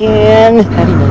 again.